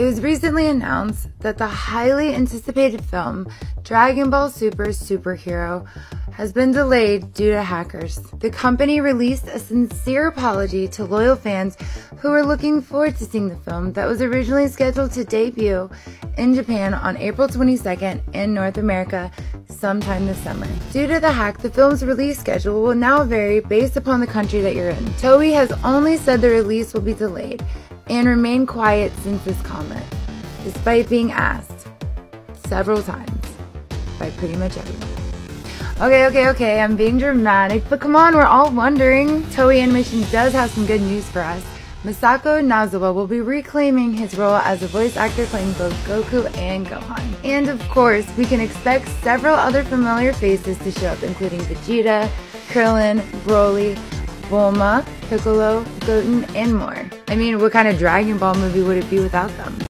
It was recently announced that the highly anticipated film Dragon Ball Super Superhero has been delayed due to hackers. The company released a sincere apology to loyal fans who were looking forward to seeing the film that was originally scheduled to debut in Japan on April 22nd in North America sometime this summer. Due to the hack, the film's release schedule will now vary based upon the country that you're in. Toei has only said the release will be delayed and remained quiet since this comment, despite being asked several times by pretty much everyone. Okay, okay, okay, I'm being dramatic, but come on, we're all wondering. Toei Animation does have some good news for us. Masako Nozawa will be reclaiming his role as a voice actor playing both Goku and Gohan. And of course, we can expect several other familiar faces to show up, including Vegeta, Krillin, Broly, Bulma, Piccolo, Goten, and more. I mean, what kind of Dragon Ball movie would it be without them?